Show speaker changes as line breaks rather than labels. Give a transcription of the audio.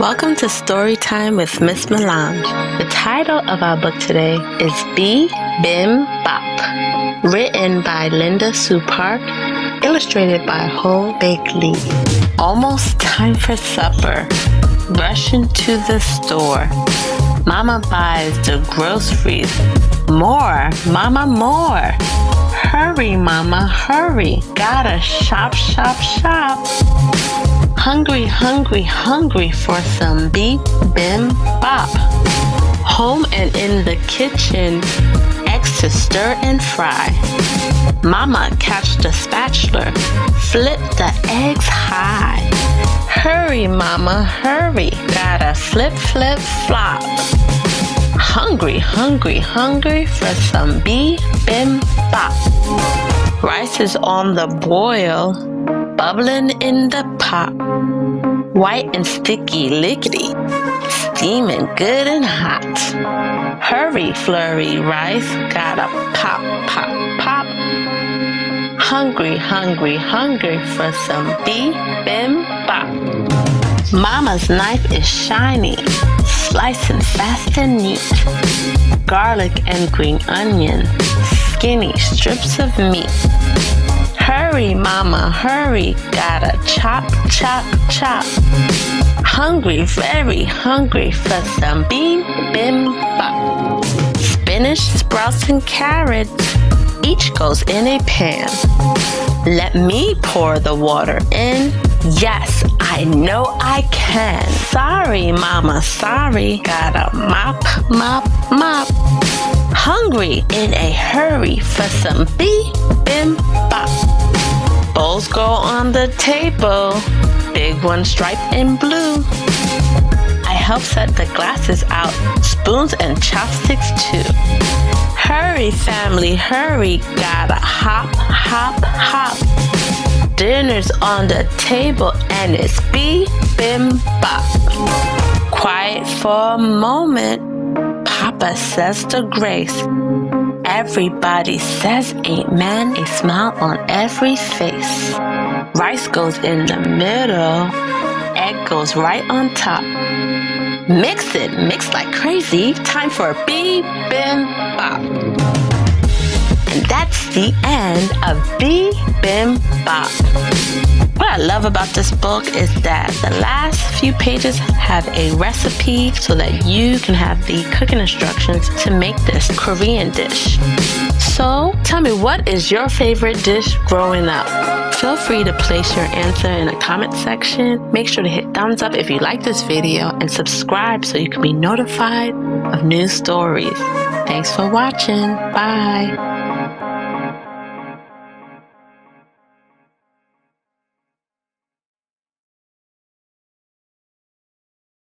Welcome to Story Time with Miss Melange. The title of our book today is Bi Bim Bop, written by Linda Sue Park, illustrated by Ho Baek Lee. Almost time for supper. Rushing to the store. Mama buys the groceries. More, Mama, more. Hurry, Mama, hurry. Gotta shop, shop, shop. Hungry, hungry, hungry for some bee, bim, bop. Home and in the kitchen, eggs to stir and fry. Mama catch the spatula, flip the eggs high. Hurry, Mama, hurry, gotta flip, flip, flop. Hungry, hungry, hungry for some bee, bim, bop. Rice is on the boil, bubbling in the pot. White and sticky lickety, steaming good and hot. Hurry, flurry, rice, gotta pop, pop, pop. Hungry, hungry, hungry for some bee bim bop. Mama's knife is shiny, slicing fast and neat. Garlic and green onion, skinny strips of meat. Hurry, mama, hurry, gotta chop, chop, chop. Hungry, very hungry for some bee bim bop. Spinach, sprouts, and carrots, each goes in a pan. Let me pour the water in. Yes, I know I can. Sorry, mama, sorry. Gotta mop, mop, mop. Hungry in a hurry for some bee, bim, bop. Bowls go on the table, big one striped in blue. I help set the glasses out, spoons and chopsticks too. Hurry, family, hurry, gotta hop, hop, hop. Dinner's on the table and it's bim, bop. Quiet for a moment, Papa says the grace. Everybody says amen, a smile on every face. Rice goes in the middle, egg goes right on top. Mix it, mix like crazy. Time for a that's the end of Beep Bim Bop. What I love about this book is that the last few pages have a recipe so that you can have the cooking instructions to make this Korean dish. So tell me, what is your favorite dish growing up? Feel free to place your answer in the comment section. Make sure to hit thumbs up if you like this video and subscribe so you can be notified of new stories. Thanks for watching. Bye.